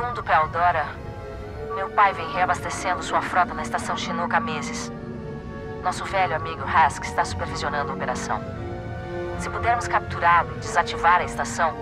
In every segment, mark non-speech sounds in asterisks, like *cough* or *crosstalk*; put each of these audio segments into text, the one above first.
Segundo Peldora, meu pai vem reabastecendo sua frota na estação Chinook há meses. Nosso velho amigo Hask está supervisionando a operação. Se pudermos capturá-lo e desativar a estação,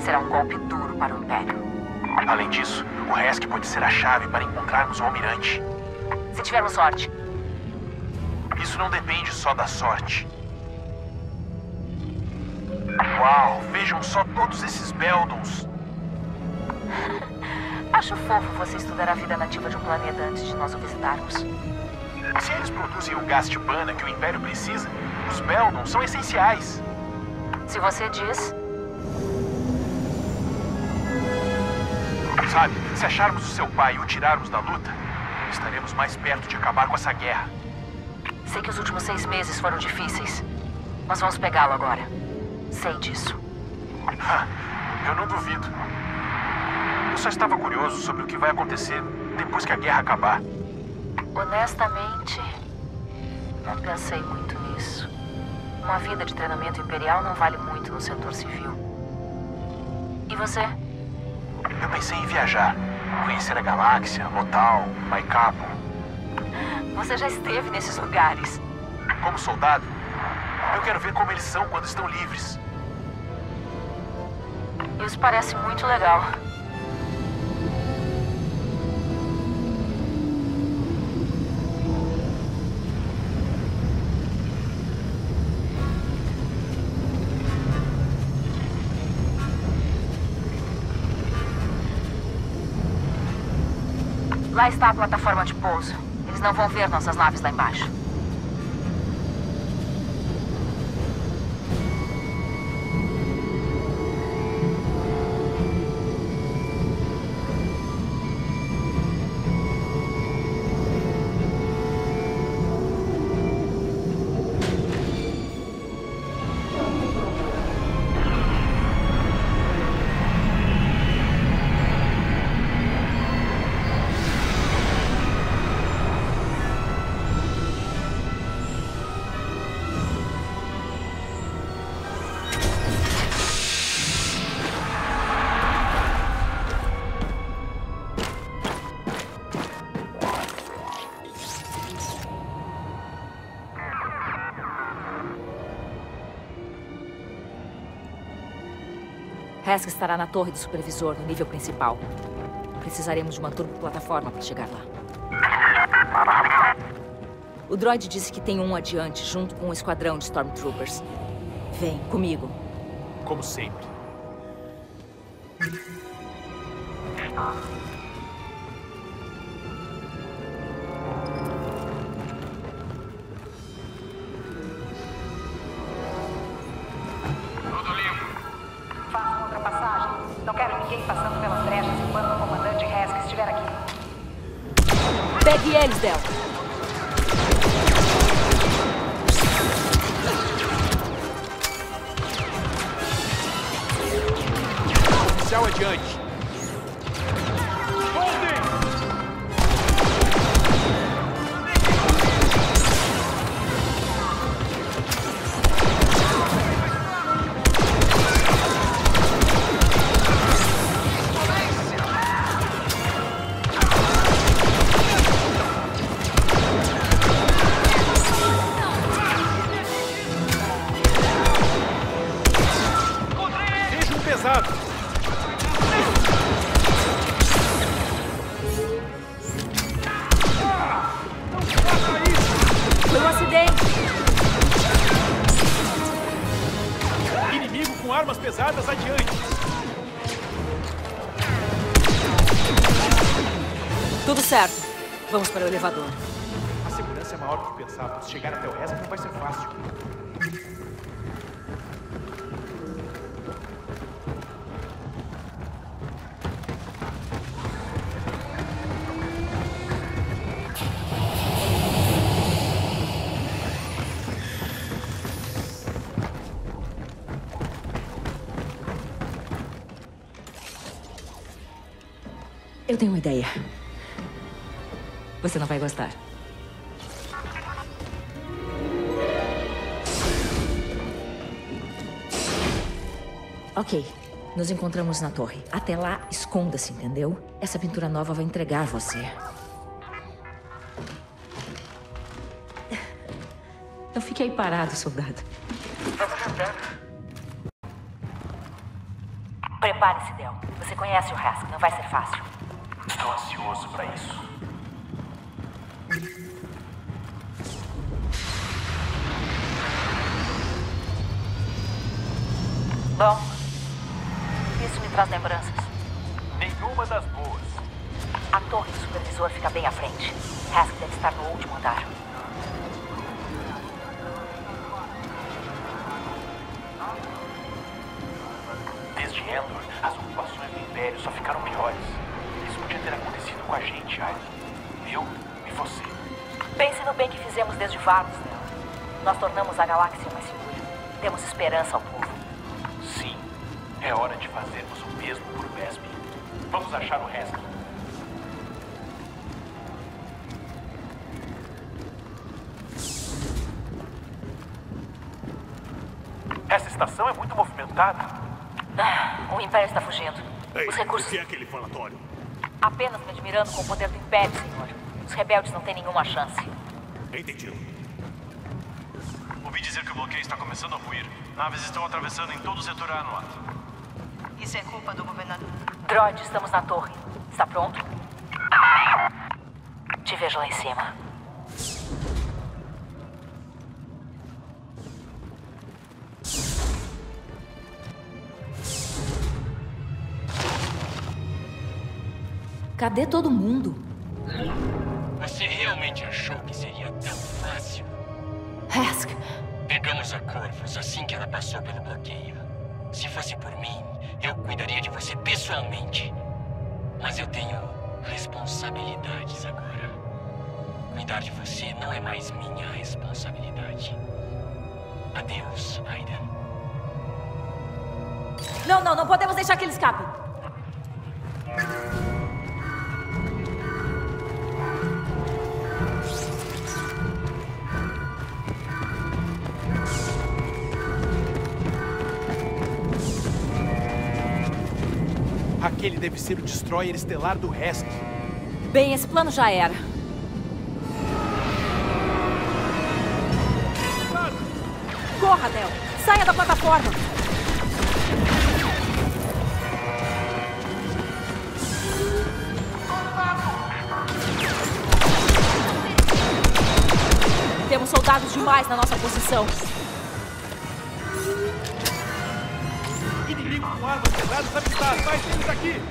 será um golpe duro para o Império. Além disso, o Resk pode ser a chave para encontrarmos o Almirante. Se tivermos sorte. Isso não depende só da sorte. Uau, vejam só todos esses Beldons. *laughs* Acho fofo você estudar a vida nativa de um planeta antes de nós o visitarmos. Se eles produzem o gás tibana que o Império precisa, os Beldons são essenciais. Se você diz, Sabe, se acharmos o seu pai e o tirarmos da luta, estaremos mais perto de acabar com essa guerra. sei que os últimos seis meses foram difíceis. Mas vamos pegá-lo agora. Sei disso. *laughs* Eu não duvido. Eu só estava curioso sobre o que vai acontecer depois que a guerra acabar. Honestamente, não pensei muito nisso. Uma vida de treinamento imperial não vale muito no setor civil. E você? Eu pensei em viajar, conhecer a galáxia, Lotal, Maikapo. Você já esteve nesses lugares. Como soldado, eu quero ver como eles são quando estão livres. Isso parece muito legal. Lá está a plataforma de pouso. Eles não vão ver nossas naves lá embaixo. Hesk estará na torre do supervisor, no nível principal. Precisaremos de uma turbo-plataforma para chegar lá. O droid disse que tem um adiante, junto com um esquadrão de Stormtroopers. Vem, comigo. Como sempre. Ninguém passando pelas brechas enquanto o comandante Hesk estiver aqui. Pegue eles, Delta. Oficial adiante. Pesado. Foi um acidente. Inimigo com armas pesadas adiante. Tudo certo. Vamos para o elevador. A segurança é maior do que pensávamos. Chegar até o resto não vai ser fácil. Eu tenho uma ideia. Você não vai gostar. Ok, nos encontramos na torre. Até lá, esconda-se, entendeu? Essa pintura nova vai entregar você. Não fique aí parado, soldado. Prepare-se, Del. Você conhece o Rask, não vai ser fácil. Estou ansioso para isso. Bom, isso me traz lembranças. Nenhuma das boas. A torre do supervisor fica bem à frente. Rask deve estar no último andar. Desde Endor, as ocupações do Império só ficaram piores. Ter acontecido com a gente, Aileen. Eu e você. Pense no bem que fizemos desde Varus, Del. Nós tornamos a galáxia mais segura. Temos esperança ao povo. Sim, é hora de fazermos o mesmo por Besp. Vamos achar o resto. Essa estação é muito movimentada. Ah, o Império está fugindo. Ei, Os recursos O que é aquele falatório? Apenas me admirando com o poder do Império, senhor. Os rebeldes não têm nenhuma chance. Entendido. Ouvi dizer que o bloqueio está começando a ruir. Naves estão atravessando em todo o setor Anuat. Isso é culpa do governador. Droid, estamos na torre. Está pronto? Te vejo lá em cima. Cadê todo mundo? Você realmente achou que seria tão fácil? Hask, Pegamos a Corvus assim que ela passou pelo bloqueio. Se fosse por mim, eu cuidaria de você pessoalmente. Mas eu tenho responsabilidades agora. Cuidar de você não é mais minha responsabilidade. Adeus, Aiden. Não, não, não podemos deixar que ele escape. Aquele deve ser o destroyer estelar do Resk. Bem, esse plano já era. Corra, Del. Saia da plataforma. Temos soldados demais na nossa posição. Inimigo com armas pesadas avistadas. Mais deles aqui.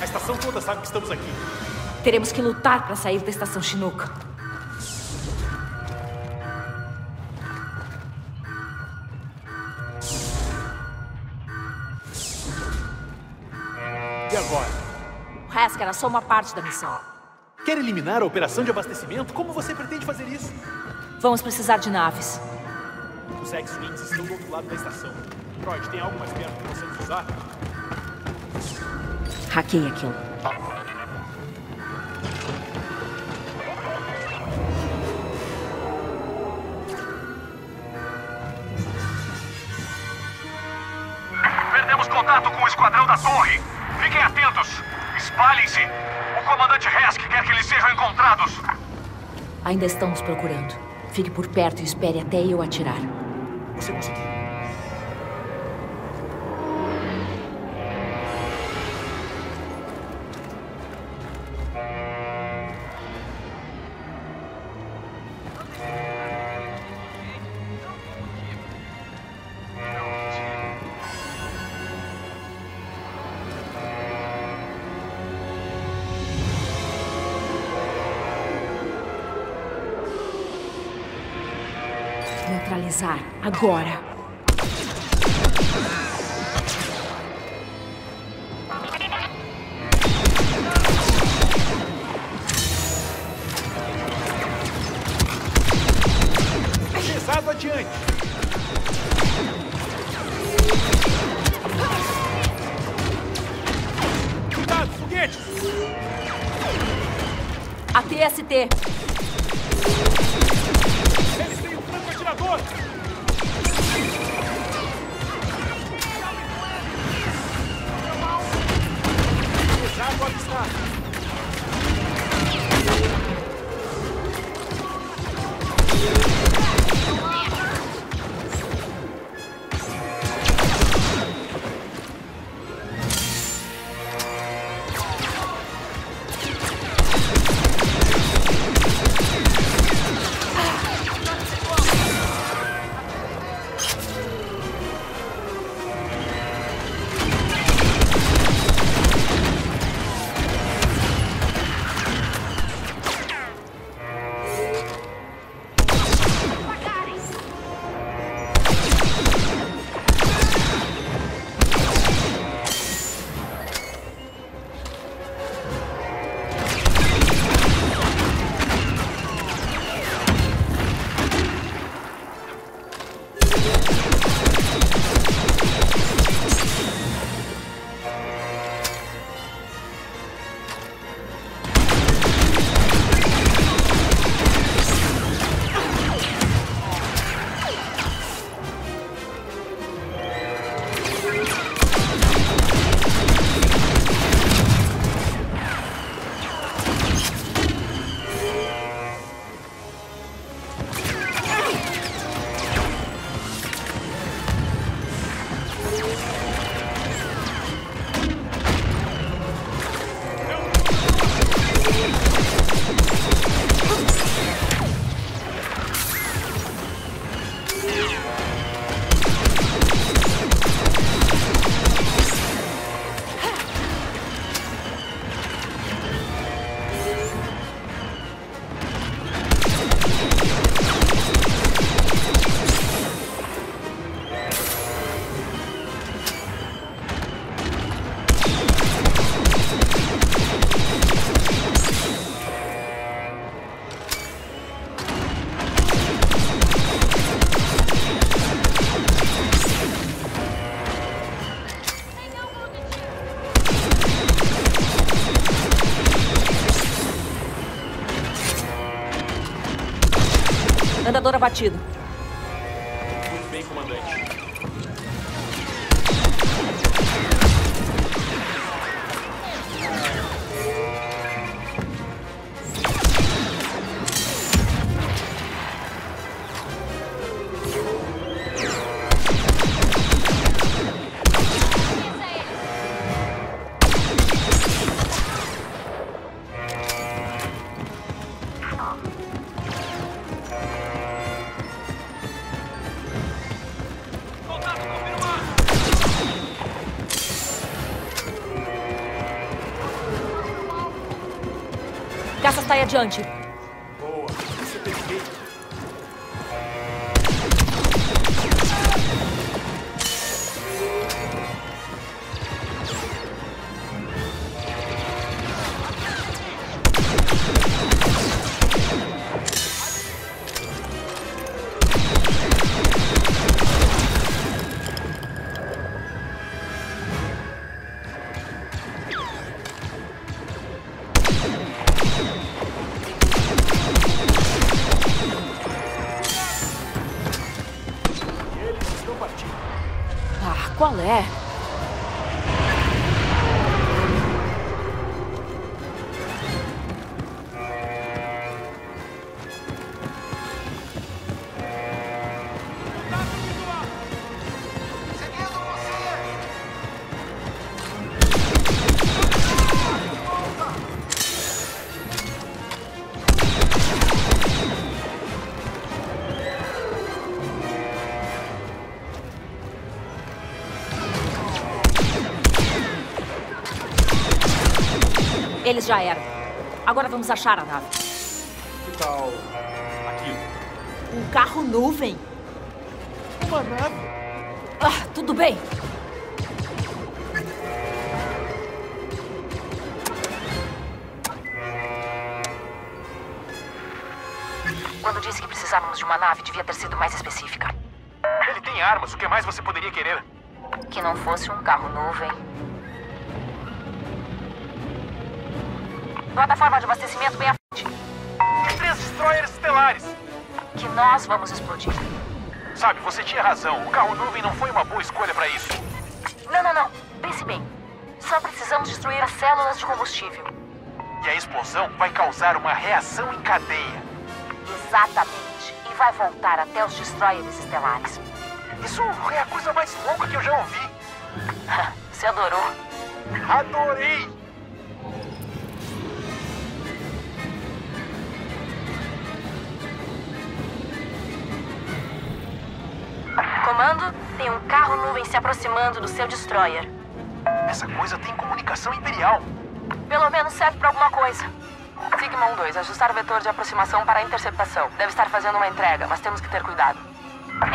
A estação toda sabe que estamos aqui. Teremos que lutar para sair da estação Chinook. E agora? O Hask era só uma parte da missão. Quer eliminar a operação de abastecimento? Como você pretende fazer isso? Vamos precisar de naves. Os X-Wings estão do outro lado da estação. Droid, tem algo mais perto que possamos usar? Hackei aquilo. Perdemos contato com o esquadrão da torre. Fiquem atentos. Espalhem-se. O comandante Resk quer que eles sejam encontrados. Ainda estão nos procurando. Fique por perto e espere até eu atirar. Você conseguiu. Neutralizar agora. Cuidado adiante. Cuidado, foguetes! ATST. Eles Andador abatido. Muito bem, comandante. Caça sai adiante. Ah, qual é? Já eram. Agora vamos achar a nave. Que tal aquilo? Um carro nuvem. Uma nave? Ah, tudo bem. Quando disse que precisávamos de uma nave, devia ter sido mais específica. Ele tem armas, o que mais você poderia querer? Que não fosse um carro nuvem. Plataforma de abastecimento bem à frente. Três destroyers estelares. Que nós vamos explodir. Sabe, você tinha razão. O carro nuvem não foi uma boa escolha para isso. Não, não, não. Pense bem. Só precisamos destruir as células de combustível. E a explosão vai causar uma reação em cadeia. Exatamente. E vai voltar até os destroyers estelares. Isso é a coisa mais louca que eu já ouvi. *laughs* Você adorou? Adorei! Comando, tem um carro nuvem se aproximando do seu destroyer. Essa coisa tem comunicação imperial. Pelo menos serve pra alguma coisa. Sigma 1-2, ajustar o vetor de aproximação para a interceptação. Deve estar fazendo uma entrega, mas temos que ter cuidado.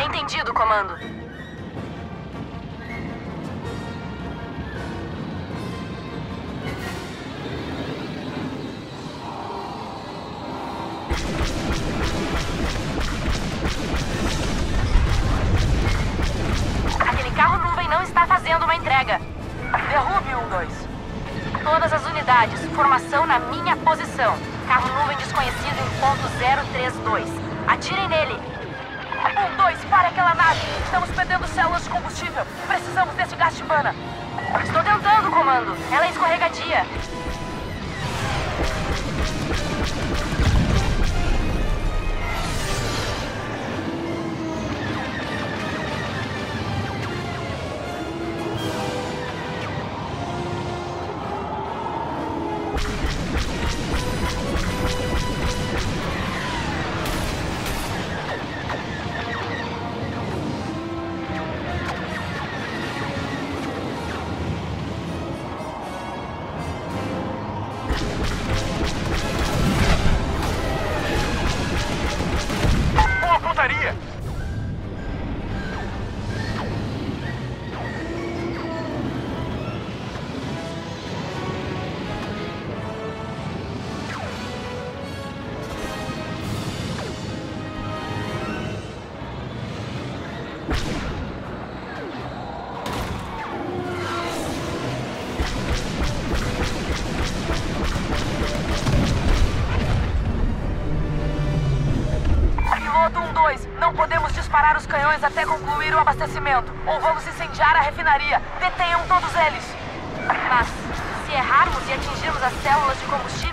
Entendido, comando. Nuvem não está fazendo uma entrega. Derrube um dois. Todas as unidades, formação na minha posição. Carro nuvem desconhecido em ponto 032. Atirem nele. Um, dois, pare aquela nave. Estamos perdendo células de combustível. Precisamos desse gás de mana. Estou tentando, comando. Ela é escorregadia. O abastecimento. Ou vamos incendiar a refinaria. Detenham todos eles. Mas, se errarmos e atingirmos as células de combustível,